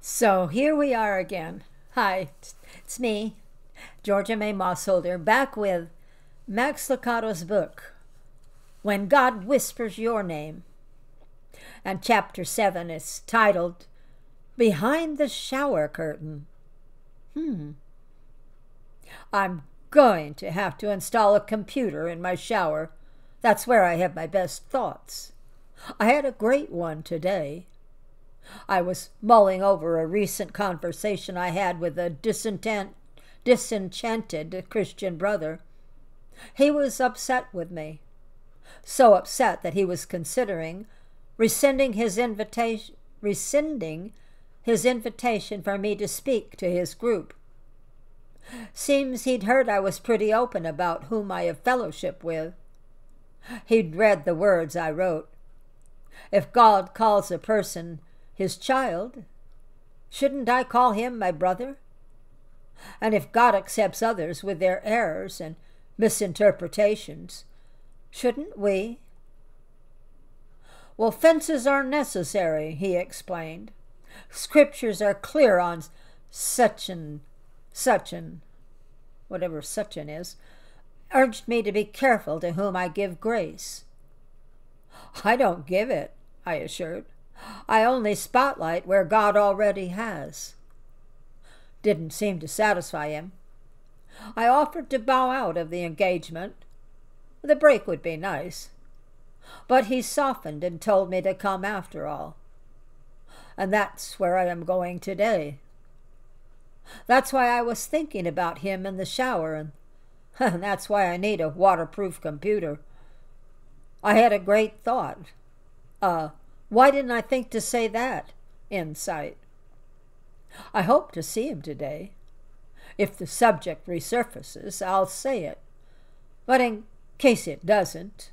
So here we are again. Hi, it's me, Georgia May Mossholder, back with Max Lucado's book, When God Whispers Your Name. And chapter 7 is titled Behind the Shower Curtain. Hmm. I'm going to have to install a computer in my shower. That's where I have my best thoughts. I had a great one today. I was mulling over a recent conversation I had with a disenchant, disenchanted Christian brother. He was upset with me, so upset that he was considering rescinding his invitation, rescinding his invitation for me to speak to his group. Seems he'd heard I was pretty open about whom I have fellowship with. He'd read the words I wrote. If God calls a person his child, shouldn't I call him my brother? And if God accepts others with their errors and misinterpretations, shouldn't we? Well, fences are necessary, he explained. Scriptures are clear on such and such and whatever such an is, urged me to be careful to whom I give grace. I don't give it, I assured. I only spotlight where God already has. Didn't seem to satisfy him. I offered to bow out of the engagement. The break would be nice. But he softened and told me to come after all. And that's where I am going today. That's why I was thinking about him in the shower, and, and that's why I need a waterproof computer. I had a great thought. Uh, why didn't I think to say that? Insight. I hope to see him today. If the subject resurfaces, I'll say it. But in case it doesn't,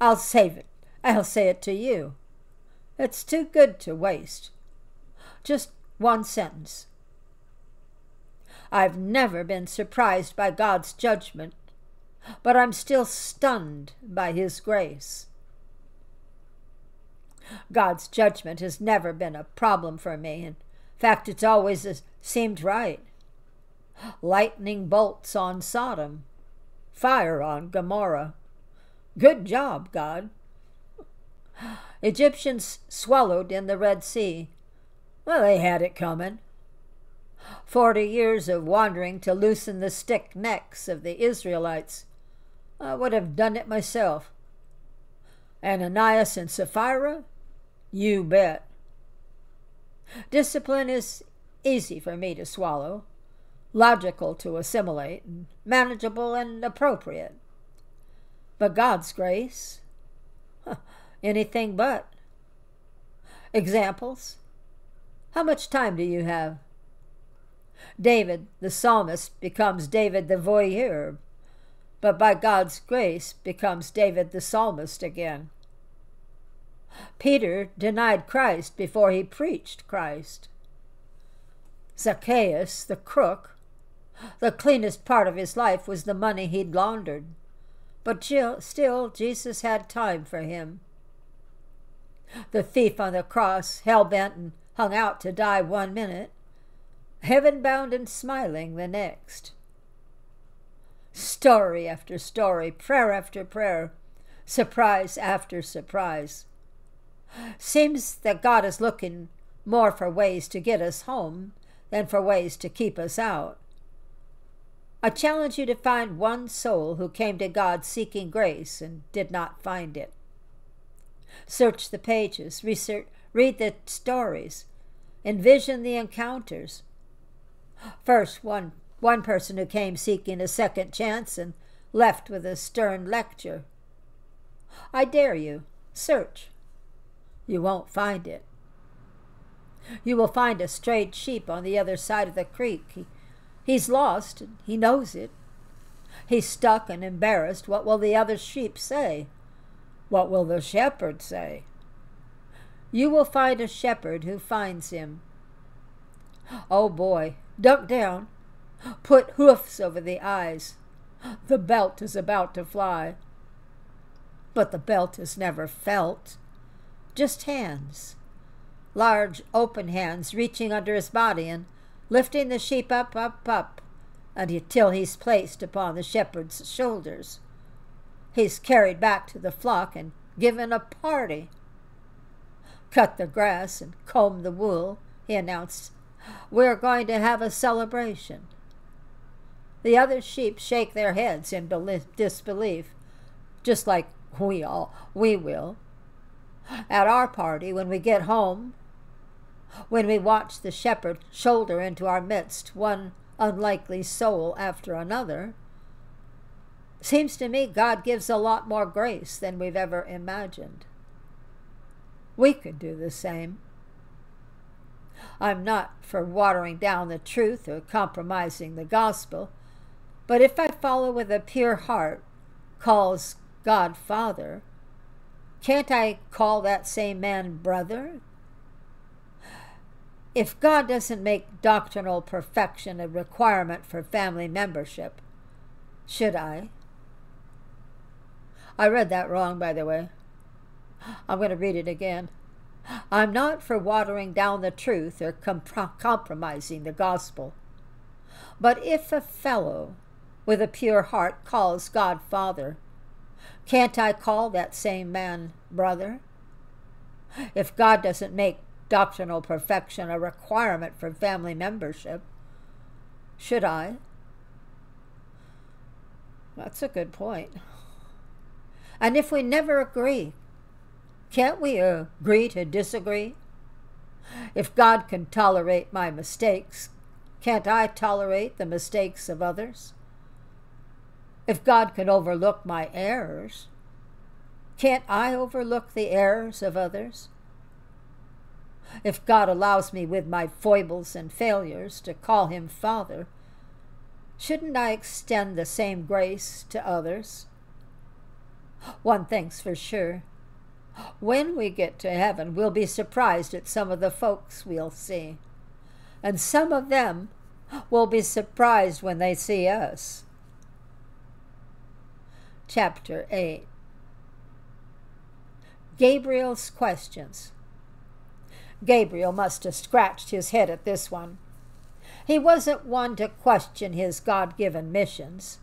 I'll save it. I'll say it to you. It's too good to waste. Just one sentence. I've never been surprised by God's judgment, but I'm still stunned by His grace. God's judgment has never been a problem for me. In fact, it's always seemed right. Lightning bolts on Sodom, fire on Gomorrah. Good job, God. Egyptians swallowed in the Red Sea. Well, they had it coming. Forty years of wandering to loosen the stick necks of the Israelites. I would have done it myself. Ananias and Sapphira? You bet. Discipline is easy for me to swallow, logical to assimilate, manageable and appropriate. But God's grace? Anything but. Examples? How much time do you have? David, the psalmist, becomes David the voyeur, but by God's grace becomes David the psalmist again. Peter denied Christ before he preached Christ. Zacchaeus, the crook, the cleanest part of his life was the money he'd laundered, but still Jesus had time for him. The thief on the cross, hell bent and hung out to die one minute, heaven bound and smiling the next. Story after story, prayer after prayer, surprise after surprise. Seems that God is looking more for ways to get us home than for ways to keep us out. I challenge you to find one soul who came to God seeking grace and did not find it. Search the pages, research, read the stories, envision the encounters. First, one, one person who came seeking a second chance and left with a stern lecture. I dare you, search you won't find it. You will find a strayed sheep on the other side of the creek. He, he's lost, and he knows it. He's stuck and embarrassed. What will the other sheep say? What will the shepherd say? You will find a shepherd who finds him. Oh boy, duck down. Put hoofs over the eyes. The belt is about to fly. But the belt is never felt just hands. large open hands reaching under his body and lifting the sheep up, up, up, until he's placed upon the shepherd's shoulders. He's carried back to the flock and given a party. Cut the grass and comb the wool, he announced. We're going to have a celebration. The other sheep shake their heads in disbelief, just like we all we will. At our party, when we get home, when we watch the shepherd shoulder into our midst one unlikely soul after another, seems to me God gives a lot more grace than we've ever imagined. We could do the same. I'm not for watering down the truth or compromising the gospel, but if I follow with a pure heart, calls God Father, can't I call that same man brother? If God doesn't make doctrinal perfection a requirement for family membership, should I? I read that wrong, by the way. I'm going to read it again. I'm not for watering down the truth or compromising the gospel. But if a fellow with a pure heart calls God Father, can't I call that same man brother? If God doesn't make doctrinal perfection a requirement for family membership, should I? That's a good point. And if we never agree, can't we agree to disagree? If God can tolerate my mistakes, can't I tolerate the mistakes of others? If God can overlook my errors, can't I overlook the errors of others? If God allows me with my foibles and failures to call him Father, shouldn't I extend the same grace to others? One thing's for sure when we get to heaven, we'll be surprised at some of the folks we'll see. And some of them will be surprised when they see us. Chapter 8 Gabriel's Questions. Gabriel must have scratched his head at this one. He wasn't one to question his God given missions.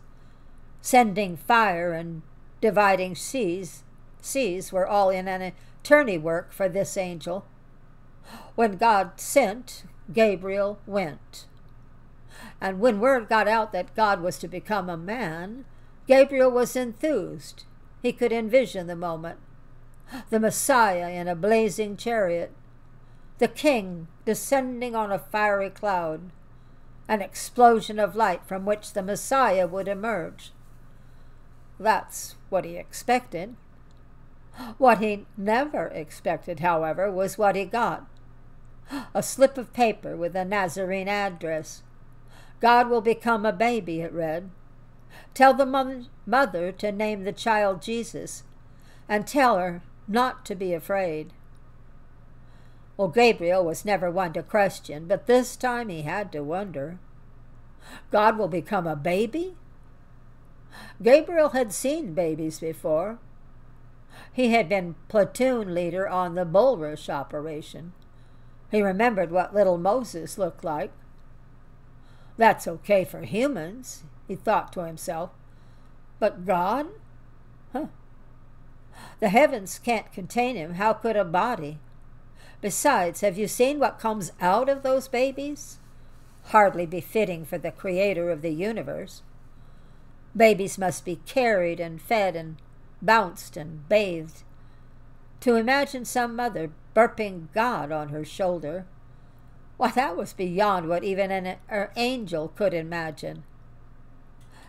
Sending fire and dividing seas seas were all in an attorney work for this angel. When God sent, Gabriel went. And when word got out that God was to become a man, Gabriel was enthused. He could envision the moment. The Messiah in a blazing chariot, the king descending on a fiery cloud, an explosion of light from which the Messiah would emerge. That's what he expected. What he never expected, however, was what he got a slip of paper with a Nazarene address. God will become a baby, it read. Tell the mother to name the child Jesus, and tell her not to be afraid. Well, Gabriel was never one to question, but this time he had to wonder. God will become a baby? Gabriel had seen babies before, he had been platoon leader on the Bulrush operation. He remembered what little Moses looked like. That's okay for humans, he thought to himself. But God? Huh. The heavens can't contain him. How could a body? Besides, have you seen what comes out of those babies? Hardly befitting for the creator of the universe. Babies must be carried and fed and bounced and bathed. To imagine some mother burping God on her shoulder, why, that was beyond what even an, an angel could imagine.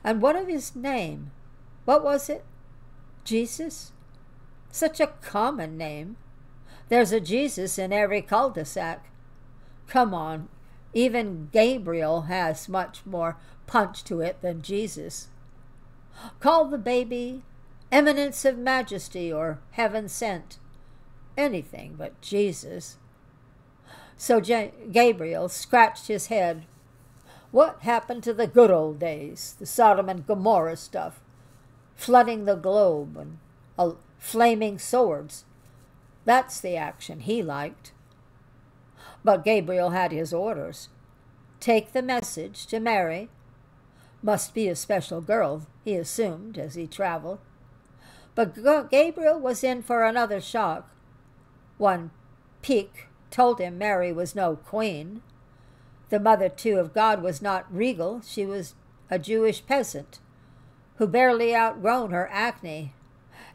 And what of his name? What was it? Jesus? Such a common name. There's a Jesus in every cul de sac. Come on, even Gabriel has much more punch to it than Jesus. Call the baby eminence of majesty or heaven sent, anything but Jesus. So J- Gabriel scratched his head. What happened to the good old days, the Sodom and Gomorrah stuff, flooding the globe and uh, flaming swords? That's the action he liked. But Gabriel had his orders. Take the message to Mary. Must be a special girl, he assumed as he traveled. But Gabriel was in for another shock. One peek told him Mary was no queen. The mother, too, of God was not regal. She was a Jewish peasant who barely outgrown her acne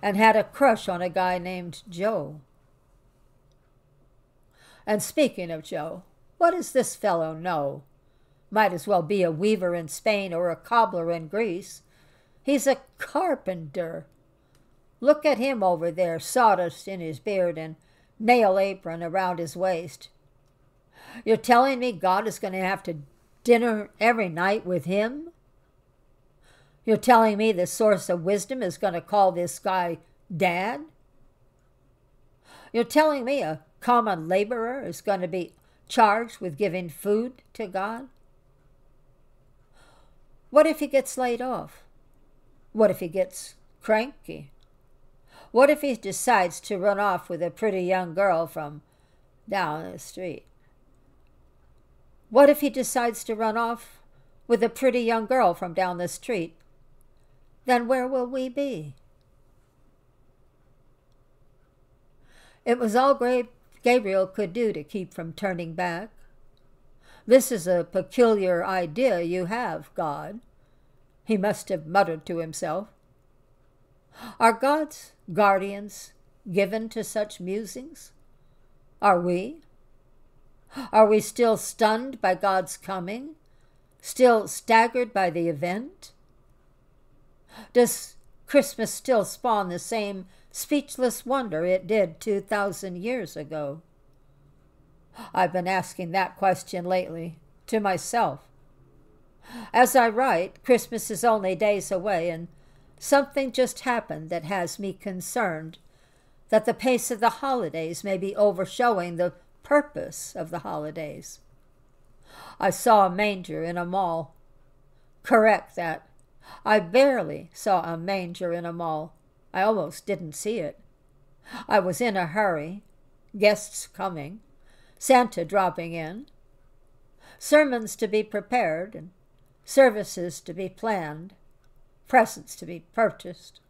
and had a crush on a guy named Joe. And speaking of Joe, what does this fellow know? Might as well be a weaver in Spain or a cobbler in Greece. He's a carpenter. Look at him over there, sawdust in his beard and nail apron around his waist. You're telling me God is going to have to dinner every night with him? You're telling me the source of wisdom is going to call this guy dad? You're telling me a common laborer is going to be charged with giving food to God? What if he gets laid off? What if he gets cranky? What if he decides to run off with a pretty young girl from down the street? What if he decides to run off with a pretty young girl from down the street? Then where will we be? It was all Gabriel could do to keep from turning back. This is a peculiar idea you have, God, he must have muttered to himself. Are God's guardians given to such musings? Are we? Are we still stunned by God's coming? Still staggered by the event? Does Christmas still spawn the same speechless wonder it did 2,000 years ago? I've been asking that question lately to myself. As I write, Christmas is only days away, and something just happened that has me concerned that the pace of the holidays may be overshowing the purpose of the holidays. I saw a manger in a mall. Correct that. I barely saw a manger in a mall. I almost didn't see it. I was in a hurry, guests coming, Santa dropping in, sermons to be prepared, and services to be planned, presents to be purchased.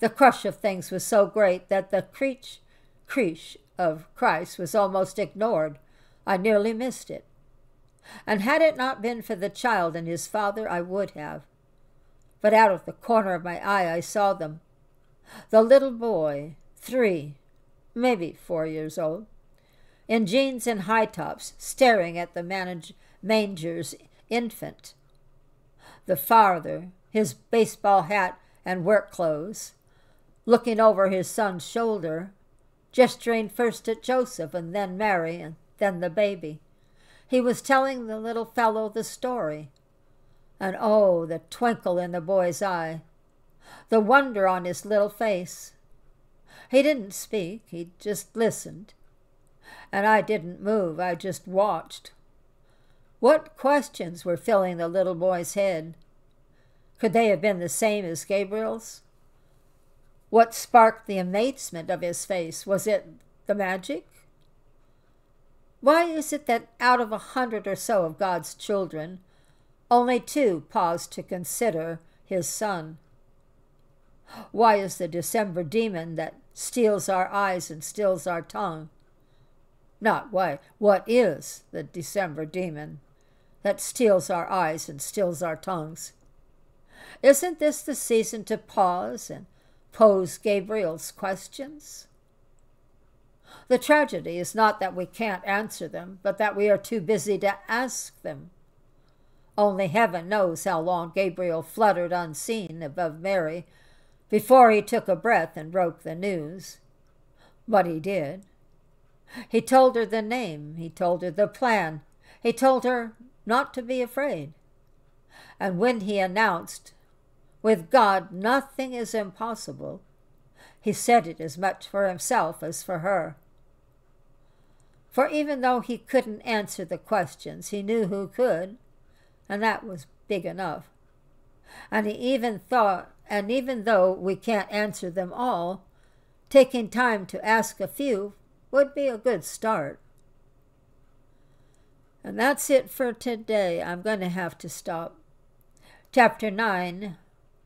The crush of things was so great that the creech, creech of Christ was almost ignored. I nearly missed it. And had it not been for the child and his father, I would have. But out of the corner of my eye, I saw them. The little boy, three, maybe four years old, in jeans and high tops, staring at the manage- manger's infant. The father, his baseball hat and work clothes, looking over his son's shoulder, gesturing first at Joseph and then Mary and then the baby. He was telling the little fellow the story. And oh, the twinkle in the boy's eye, the wonder on his little face. He didn't speak, he just listened. And I didn't move, I just watched. What questions were filling the little boy's head? Could they have been the same as Gabriel's? What sparked the amazement of his face? Was it the magic? Why is it that out of a hundred or so of God's children, only two pause to consider his son? Why is the December demon that steals our eyes and stills our tongue? Not why, what is the December demon that steals our eyes and stills our tongues? Isn't this the season to pause and pose Gabriel's questions? The tragedy is not that we can't answer them, but that we are too busy to ask them. Only heaven knows how long Gabriel fluttered unseen above Mary before he took a breath and broke the news. But he did. He told her the name, he told her the plan, he told her not to be afraid. And when he announced with God, nothing is impossible. He said it as much for himself as for her. For even though he couldn't answer the questions, he knew who could, and that was big enough. And he even thought, and even though we can't answer them all, taking time to ask a few would be a good start. And that's it for today. I'm going to have to stop. Chapter 9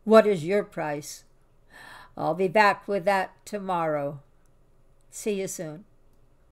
What is your price? I'll be back with that tomorrow. See you soon.